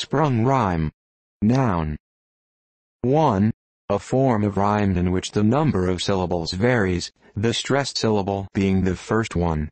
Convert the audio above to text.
Sprung rhyme. Noun. 1. A form of rhyme in which the number of syllables varies, the stressed syllable being the first one.